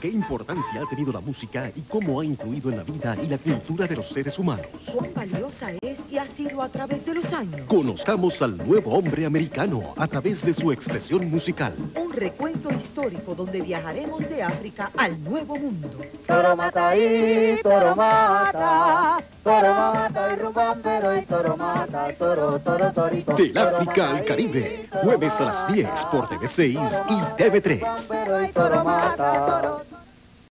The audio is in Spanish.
¿Qué importancia ha tenido la música y cómo ha influido en la vida y la cultura de los seres humanos? ¿Cuán valiosa es y ha sido a través de los años? Conozcamos al nuevo hombre americano a través de su expresión musical. Un recuento histórico donde viajaremos de África al Nuevo Mundo. Toro mata y toro mata, toro mata y rumbambero y toro mata, toro, toro, torito. Del África al Caribe, jueves a las 10 por TV6 y TV3. Y Toromata.